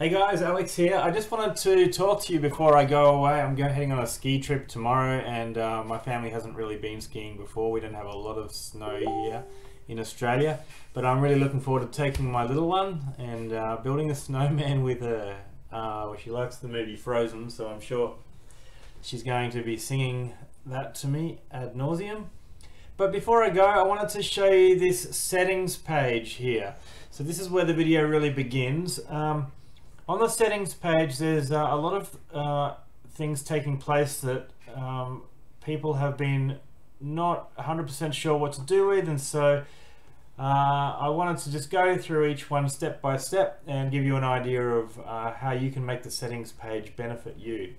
Hey guys, Alex here. I just wanted to talk to you before I go away. I'm going heading on a ski trip tomorrow, and uh, my family hasn't really been skiing before. We don't have a lot of snow here in Australia, but I'm really looking forward to taking my little one and uh, building a snowman with her. Uh, she likes the movie Frozen, so I'm sure she's going to be singing that to me ad nauseum. But before I go, I wanted to show you this settings page here. So this is where the video really begins. Um, on the settings page, there's uh, a lot of uh, things taking place that um, people have been not 100% sure what to do with, and so uh, I wanted to just go through each one step by step and give you an idea of uh, how you can make the settings page benefit you.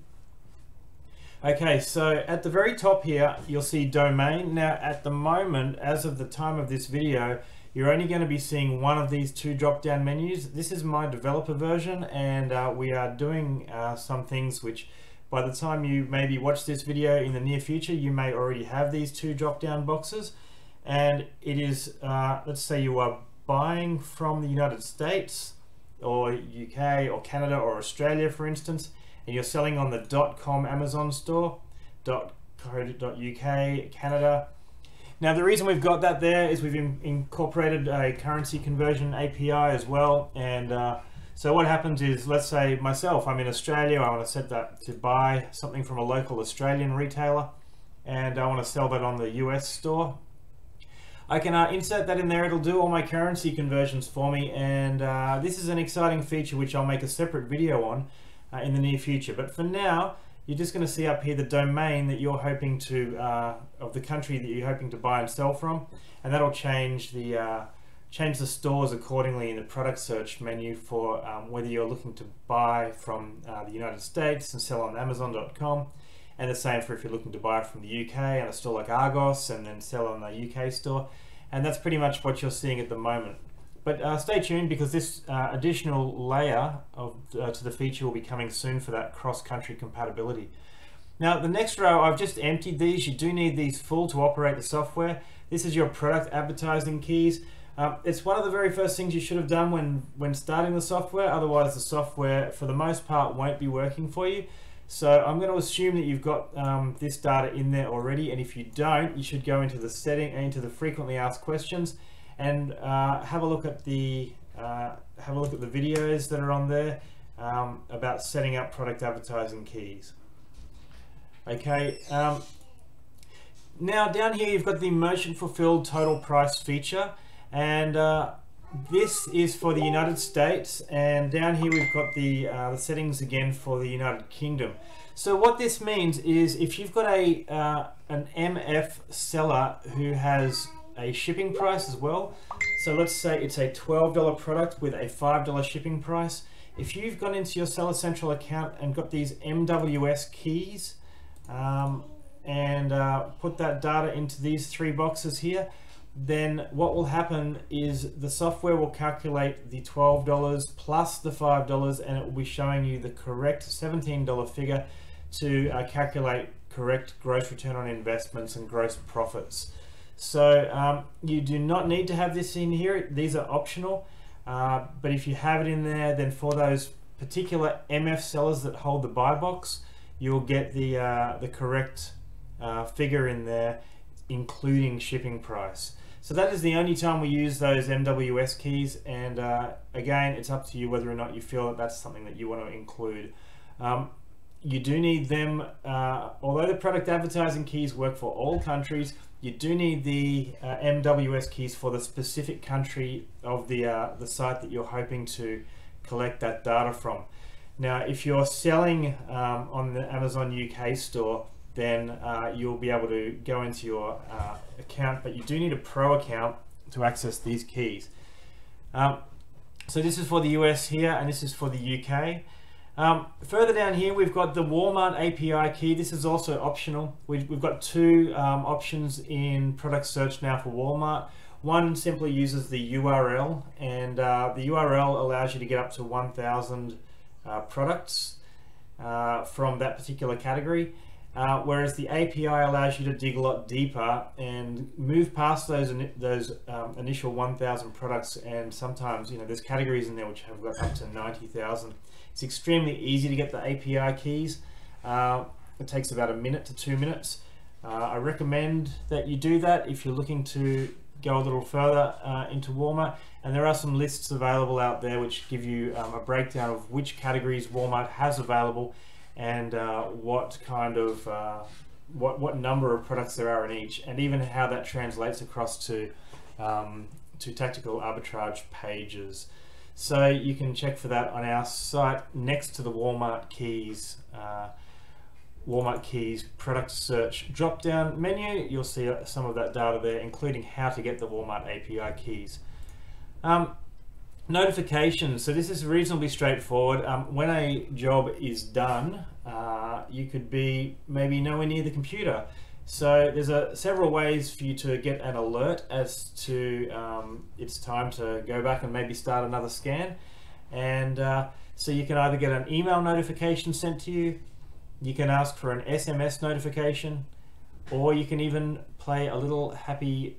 Okay, so at the very top here, you'll see domain. Now, at the moment, as of the time of this video, you're only going to be seeing one of these two drop-down menus. This is my developer version and uh, we are doing uh, some things which by the time you maybe watch this video in the near future, you may already have these two drop-down boxes. And it is, uh, let's say you are buying from the United States or UK or Canada or Australia, for instance, and you're selling on the .com Amazon store, .co.uk, Canada, now the reason we've got that there is we've in incorporated a currency conversion API as well. And uh, so what happens is, let's say myself, I'm in Australia, I want to set that to buy something from a local Australian retailer and I want to sell that on the US store. I can uh, insert that in there, it'll do all my currency conversions for me and uh, this is an exciting feature which I'll make a separate video on uh, in the near future. But for now, you're just going to see up here the domain that you're hoping to, uh, of the country that you're hoping to buy and sell from, and that'll change the uh, change the stores accordingly in the product search menu for um, whether you're looking to buy from uh, the United States and sell on Amazon.com, and the same for if you're looking to buy from the UK and a store like Argos and then sell on the UK store, and that's pretty much what you're seeing at the moment. But uh, stay tuned because this uh, additional layer of, uh, to the feature will be coming soon for that cross-country compatibility. Now the next row, I've just emptied these. You do need these full to operate the software. This is your product advertising keys. Um, it's one of the very first things you should have done when, when starting the software. Otherwise the software, for the most part, won't be working for you. So I'm going to assume that you've got um, this data in there already. And if you don't, you should go into the setting and into the frequently asked questions and uh, have a look at the uh, have a look at the videos that are on there um, about setting up product advertising keys. Okay, um, now down here you've got the merchant fulfilled total price feature and uh, this is for the United States and down here we've got the, uh, the settings again for the United Kingdom. So what this means is if you've got a uh, an MF seller who has a shipping price as well. So let's say it's a $12 product with a $5 shipping price. If you've gone into your Seller Central account and got these MWS keys um, and uh, put that data into these three boxes here, then what will happen is the software will calculate the $12 plus the $5 and it will be showing you the correct $17 figure to uh, calculate correct gross return on investments and gross profits. So um, you do not need to have this in here. These are optional. Uh, but if you have it in there, then for those particular MF sellers that hold the buy box, you'll get the, uh, the correct uh, figure in there, including shipping price. So that is the only time we use those MWS keys. And uh, again, it's up to you whether or not you feel that that's something that you want to include. Um, you do need them, uh, although the product advertising keys work for all countries, you do need the uh, MWS keys for the specific country of the, uh, the site that you're hoping to collect that data from. Now, if you're selling um, on the Amazon UK store, then uh, you'll be able to go into your uh, account, but you do need a pro account to access these keys. Um, so this is for the US here, and this is for the UK. Um, further down here, we've got the Walmart API key. This is also optional. We've, we've got two um, options in product search now for Walmart. One simply uses the URL, and uh, the URL allows you to get up to 1,000 uh, products uh, from that particular category. Uh, whereas the API allows you to dig a lot deeper and move past those those um, initial 1,000 products, and sometimes you know there's categories in there which have got up to 90,000. It's extremely easy to get the API keys. Uh, it takes about a minute to two minutes. Uh, I recommend that you do that if you're looking to go a little further uh, into Walmart. And there are some lists available out there which give you um, a breakdown of which categories Walmart has available and uh, what kind of uh, what what number of products there are in each, and even how that translates across to um, to tactical arbitrage pages. So you can check for that on our site next to the Walmart keys. Uh, Walmart keys product search drop down menu. You'll see uh, some of that data there, including how to get the Walmart API keys. Um, notifications. So this is reasonably straightforward. Um, when a job is done, uh, you could be maybe nowhere near the computer. So there's a, several ways for you to get an alert as to um, it's time to go back and maybe start another scan. And uh, so you can either get an email notification sent to you, you can ask for an SMS notification, or you can even play a little happy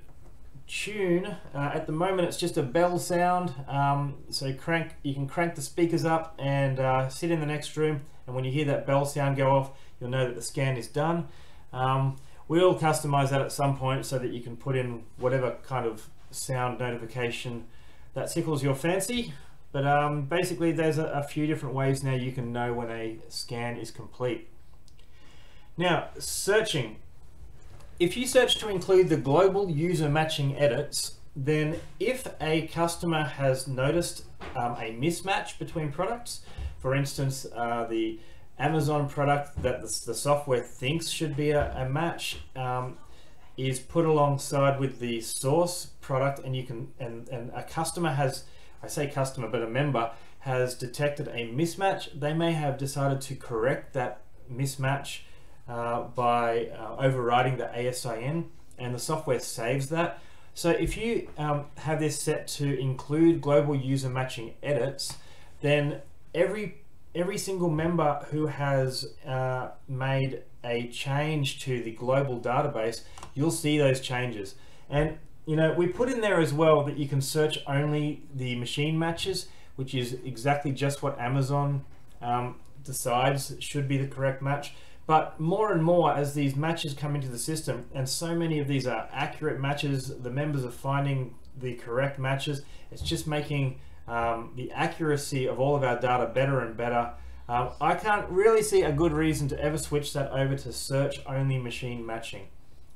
tune. Uh, at the moment, it's just a bell sound. Um, so crank, you can crank the speakers up and uh, sit in the next room. And when you hear that bell sound go off, you'll know that the scan is done. Um, we'll customize that at some point so that you can put in whatever kind of sound notification that tickles your fancy. But um, basically, there's a, a few different ways now you can know when a scan is complete. Now, searching. If you search to include the global user matching edits, then if a customer has noticed um, a mismatch between products, for instance, uh, the Amazon product that the, the, software thinks should be a, a match um, is put alongside with the source product and you can and, and a customer has I say customer but a member has detected a mismatch they may have decided to correct that mismatch uh, by uh, overriding the ASIN and the software saves that. So if you um, have this set to include global user matching edits, then every every single member who has uh, made a change to the global database, you'll see those changes. And you know, we put in there as well that you can search only the machine matches, which is exactly just what Amazon um, decides should be the correct match. But more and more, as these matches come into the system, and so many of these are accurate matches, the members are finding the correct matches. It's just making um, the accuracy of all of our data better and better. Um, I can't really see a good reason to ever switch that over to search only machine matching.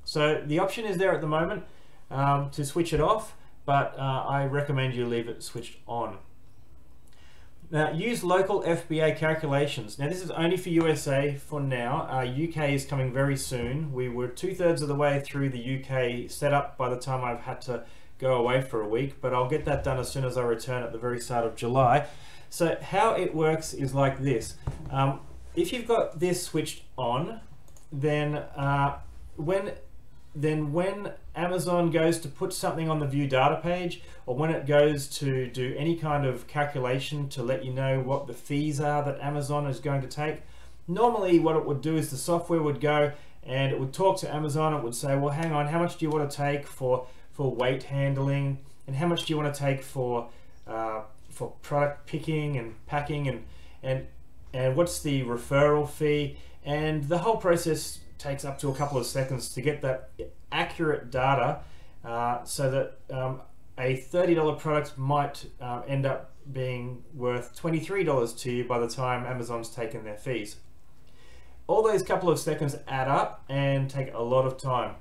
So the option is there at the moment um, to switch it off, but uh, I recommend you leave it switched on. Now, use local FBA calculations. Now, this is only for USA for now. Uh, UK is coming very soon. We were two thirds of the way through the UK setup by the time I've had to go away for a week, but I'll get that done as soon as I return at the very start of July. So, how it works is like this. Um, if you've got this switched on, then uh, when then when Amazon goes to put something on the view data page or when it goes to do any kind of calculation to let you know what the fees are that Amazon is going to take, normally what it would do is the software would go and it would talk to Amazon. It would say, well, hang on, how much do you want to take for, for weight handling? And how much do you want to take for, uh, for product picking and packing and, and, and what's the referral fee? And the whole process takes up to a couple of seconds to get that accurate data uh, so that um, a $30 product might uh, end up being worth $23 to you by the time Amazon's taken their fees. All those couple of seconds add up and take a lot of time.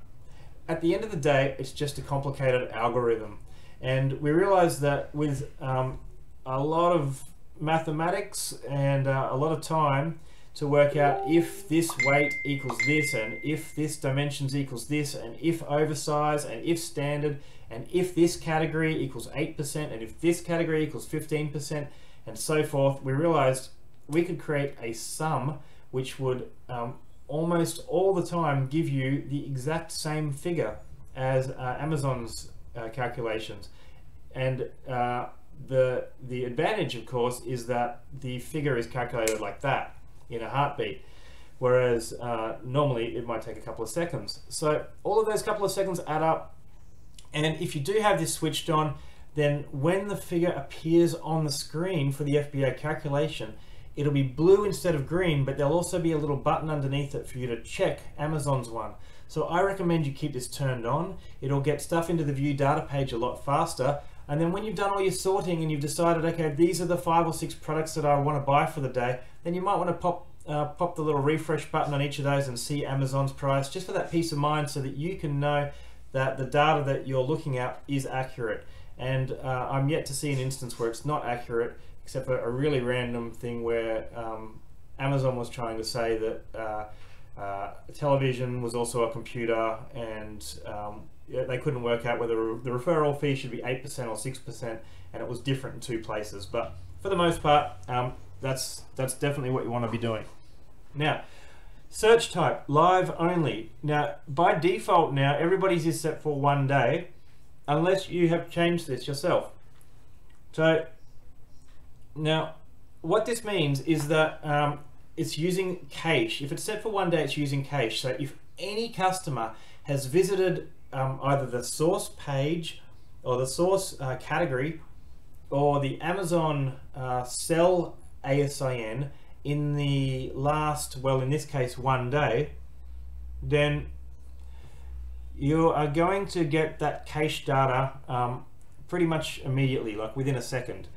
At the end of the day, it's just a complicated algorithm. And we realize that with um, a lot of mathematics and uh, a lot of time, to work out if this weight equals this and if this dimensions equals this and if oversize and if standard and if this category equals 8% and if this category equals 15% and so forth, we realized we could create a sum which would um, almost all the time give you the exact same figure as uh, Amazon's uh, calculations. And uh, the, the advantage, of course, is that the figure is calculated like that in a heartbeat. whereas uh, normally it might take a couple of seconds. So all of those couple of seconds add up, and if you do have this switched on, then when the figure appears on the screen for the FBA calculation, it'll be blue instead of green, but there'll also be a little button underneath it for you to check Amazon's one. So I recommend you keep this turned on. It'll get stuff into the view data page a lot faster. And then when you've done all your sorting and you've decided, okay, these are the five or six products that I want to buy for the day, then you might want to pop uh, pop the little refresh button on each of those and see Amazon's price just for that peace of mind so that you can know that the data that you're looking at is accurate. And uh, I'm yet to see an instance where it's not accurate, except for a really random thing where um, Amazon was trying to say that uh, uh, television was also a computer, and um, they couldn't work out whether the referral fee should be 8% or 6%, and it was different in two places. But for the most part, um, that's, that's definitely what you want to be doing. Now, search type, live only. Now, by default now, everybody's is set for one day, unless you have changed this yourself. So, now, what this means is that um, it's using cache. If it's set for one day, it's using cache. So if any customer has visited um, either the source page or the source uh, category or the Amazon uh, sell ASIN in the last, well, in this case, one day, then you are going to get that cache data um, pretty much immediately, like within a second.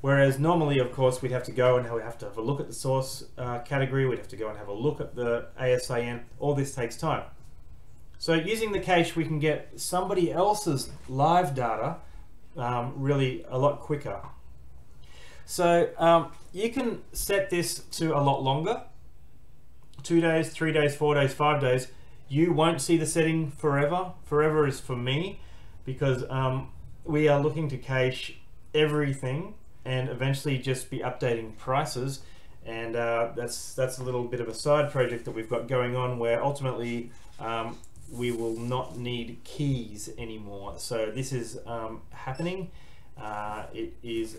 Whereas normally, of course, we'd have to go and we have to have a look at the source uh, category, we'd have to go and have a look at the ASIN. All this takes time. So using the cache, we can get somebody else's live data um, really a lot quicker. So um, you can set this to a lot longer. Two days, three days, four days, five days. You won't see the setting forever. Forever is for me because um, we are looking to cache everything and eventually just be updating prices. And uh, that's that's a little bit of a side project that we've got going on where ultimately um, we will not need keys anymore. So this is um, happening. Uh, it is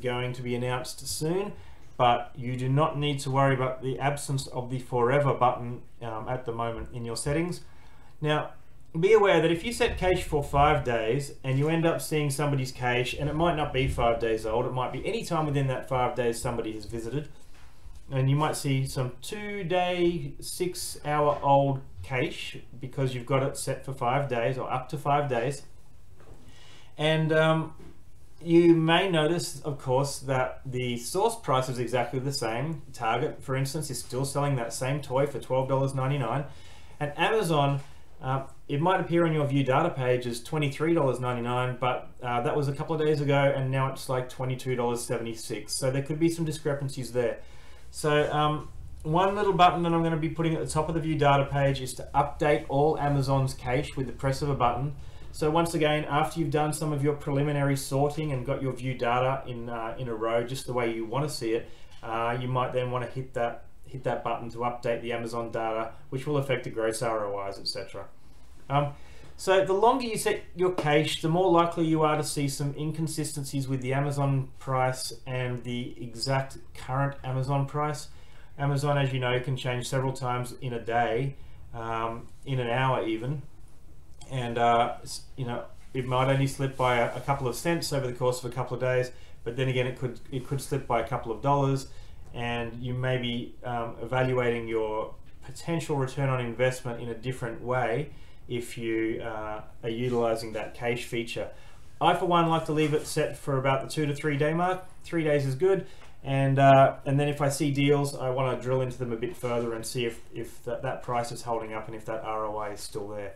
going to be announced soon, but you do not need to worry about the absence of the forever button um, at the moment in your settings. Now, be aware that if you set cache for five days and you end up seeing somebody's cache, and it might not be five days old, it might be any time within that five days somebody has visited, and you might see some two day, six hour old cache because you've got it set for five days or up to five days. And um, you may notice, of course, that the source price is exactly the same. Target, for instance, is still selling that same toy for $12.99. And Amazon uh, it might appear on your view data page as $23.99, but uh, that was a couple of days ago and now it's like $22.76. So there could be some discrepancies there. So um, one little button that I'm going to be putting at the top of the view data page is to update all Amazon's cache with the press of a button. So once again, after you've done some of your preliminary sorting and got your view data in, uh, in a row just the way you want to see it, uh, you might then want to hit that hit that button to update the Amazon data, which will affect the gross ROIs, etc. Um, so the longer you set your cache, the more likely you are to see some inconsistencies with the Amazon price and the exact current Amazon price. Amazon, as you know, can change several times in a day, um, in an hour even, and uh, you know it might only slip by a, a couple of cents over the course of a couple of days, but then again it could it could slip by a couple of dollars and you may be um, evaluating your potential return on investment in a different way if you uh, are utilizing that cache feature. I, for one, like to leave it set for about the two to three day mark. Three days is good. And, uh, and then if I see deals, I want to drill into them a bit further and see if, if that, that price is holding up and if that ROI is still there.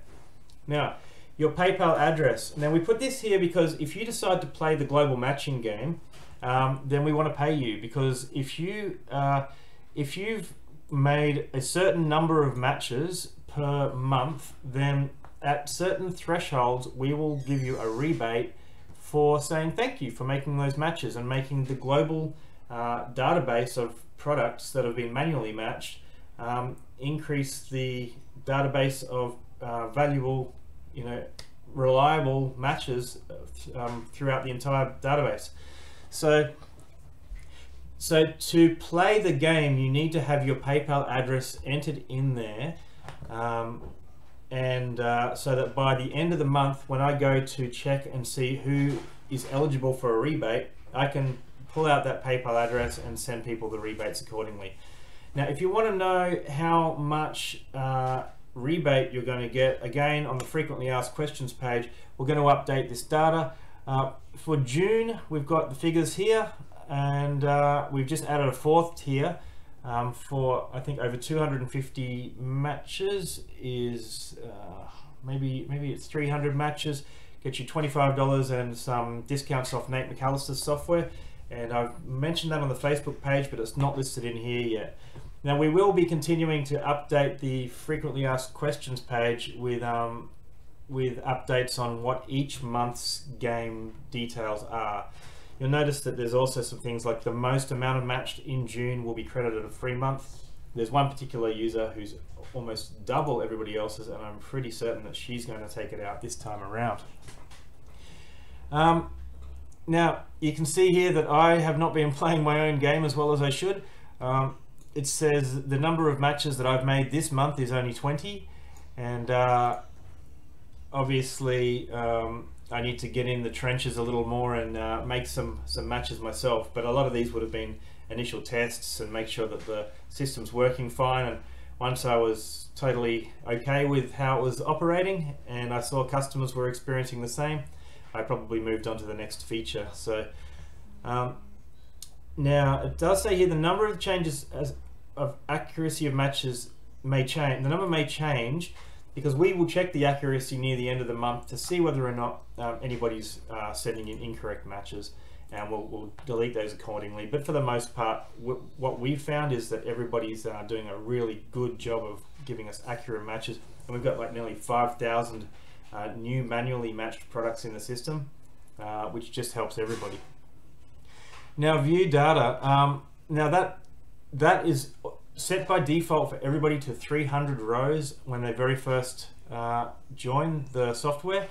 Now, your PayPal address. Now, we put this here because if you decide to play the global matching game, um, then we want to pay you because if you uh, if you've made a certain number of matches per month, then at certain thresholds we will give you a rebate for saying thank you for making those matches and making the global uh, database of products that have been manually matched um, increase the database of uh, valuable, you know, reliable matches um, throughout the entire database. So so to play the game, you need to have your PayPal address entered in there. Um, and uh, so that by the end of the month, when I go to check and see who is eligible for a rebate, I can pull out that PayPal address and send people the rebates accordingly. Now, if you want to know how much uh, rebate you're going to get, again, on the frequently asked questions page, we're going to update this data. Uh, for June, we've got the figures here, and uh, we've just added a fourth tier um, for, I think, over 250 matches is uh, maybe, maybe it's 300 matches, get you $25 and some discounts off Nate McCallister's software and I've mentioned that on the Facebook page, but it's not listed in here yet. Now we will be continuing to update the frequently asked questions page with um, with updates on what each month's game details are. You'll notice that there's also some things like the most amount of matched in June will be credited a free month. There's one particular user who's almost double everybody else's, and I'm pretty certain that she's going to take it out this time around. Um, now, you can see here that I have not been playing my own game as well as I should. Um, it says the number of matches that I've made this month is only 20 and uh, obviously um, I need to get in the trenches a little more and uh, make some some matches myself but a lot of these would have been initial tests and make sure that the system's working fine and once I was totally okay with how it was operating and I saw customers were experiencing the same I probably moved on to the next feature. So um, now it does say here the number of changes as of accuracy of matches may change. The number may change because we will check the accuracy near the end of the month to see whether or not um, anybody's uh, sending in incorrect matches and we'll, we'll, delete those accordingly. But for the most part, what we've found is that everybody's uh, doing a really good job of giving us accurate matches. And we've got like nearly 5,000 uh, new manually matched products in the system, uh, which just helps everybody. Now view data. Um, now that that is set by default for everybody to 300 rows when they very first uh, join the software.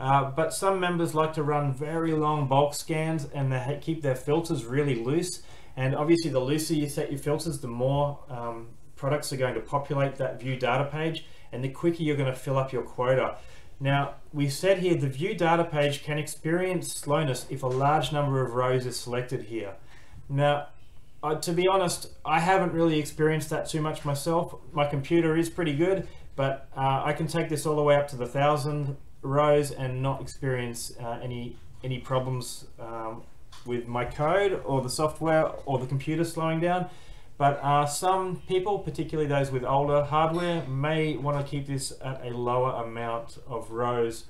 Uh, but some members like to run very long bulk scans and they keep their filters really loose. And obviously the looser you set your filters, the more um, products are going to populate that view data page and the quicker you're going to fill up your quota. Now, we said here the view data page can experience slowness if a large number of rows is selected here. Now, uh, to be honest, I haven't really experienced that too much myself. My computer is pretty good, but uh, I can take this all the way up to the thousand rows and not experience uh, any any problems um, with my code or the software or the computer slowing down. But uh, some people, particularly those with older hardware, may want to keep this at a lower amount of rows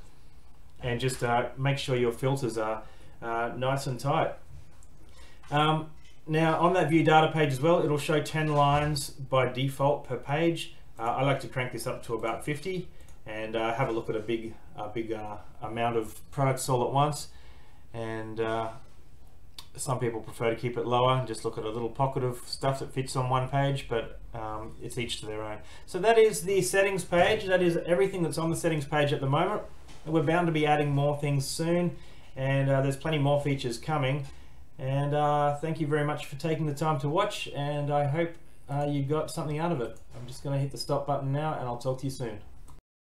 and just uh, make sure your filters are uh, nice and tight. Um, now on that view data page as well, it'll show 10 lines by default per page. Uh, I like to crank this up to about 50 and uh, have a look at a big, big uh, amount of products all at once. And some people prefer to keep it lower and just look at a little pocket of stuff that fits on one page, but um, it's each to their own. So that is the settings page. That is everything that's on the settings page at the moment. We're bound to be adding more things soon, and uh, there's plenty more features coming. And uh, thank you very much for taking the time to watch, and I hope uh, you got something out of it. I'm just going to hit the stop button now, and I'll talk to you soon.